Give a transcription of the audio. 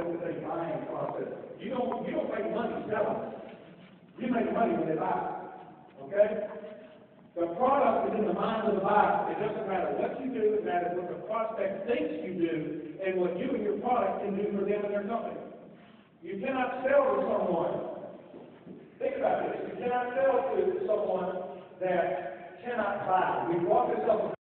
process is a buying process. You don't, you don't make money selling. You make money when they buy, okay? The product is in the mind of the buyer. It doesn't matter what you do, it matters what the prospect thinks you do, and what you and your product can do for them and their company. You cannot sell to someone, think about this, you cannot sell to someone that cannot buy. We brought this up